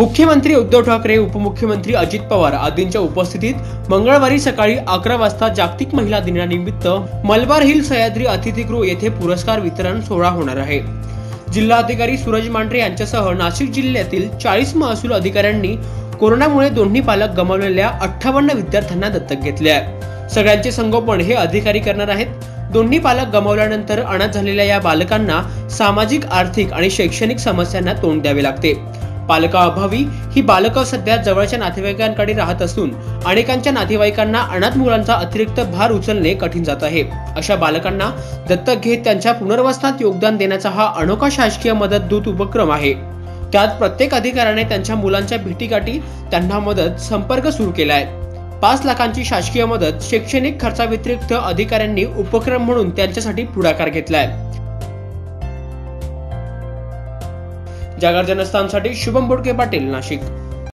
मुख्यमंत्री उद्धव ठाकरे उपमुख्यमंत्री अजित पवार आदींच्या उपस्थितीत मंगळवारी सकाळी अकरा वाजता जागतिक महिला दिनानिमित्त मलबार हिल सह्याद्री अतिथीगृह येथे पुरस्कार वितरण सोहळा होणार आहे. जिल्हाधिकारी सूरज मांढरे यांच्यासह नाशिक जिल्ह्यातील चाळीस महसूल अधिकाऱ्यांनी कोरोनामुळे दोन्ही पालक गमावलेल्या अठ्ठावन्न विद्यार्थ्यांना दत्तक घेतले आहे. सगळ्यांचे संगोपन हे अधिकारी करणार आहेत. दोन्ही पालक गमावल्यानंतर अनाथ झालेल्या या बालकांना सामाजिक आर्थिक आणि शैक्षणिक समस्यांना तोंड द्यावे लागते. पालकाअभावी ही बालकं सध्या जवळच्या नातेवाईकांकडे राहत असून अनेकांच्या नातेवाईकांना अनाथ मुलांचा अतिरिक्त भार उचलणे कठीण जात आहे. अशा बालकांना दत्तक घेत त्यांच्या पुनर्वसनात योगदान देण्याचा हा अनोखा शासकीय मदत दूत उपक्रम आहे. त्यात प्रत्येक अधिकाऱ्याने त्यांच्या मुलांच्या भेटीगाठी त्यांना मदत संपर्क सुरू केला आहे पाच लाखांची शासकीय मदत शैक्षणिक खर्चाव्यतिरिक्त अधिकाऱ्यांनी उपक्रम म्हणून त्यांच्यासाठी पुढाकार घेतलाय. जागर स्थानसाठी शुभम बोडके पाटील नाशिक.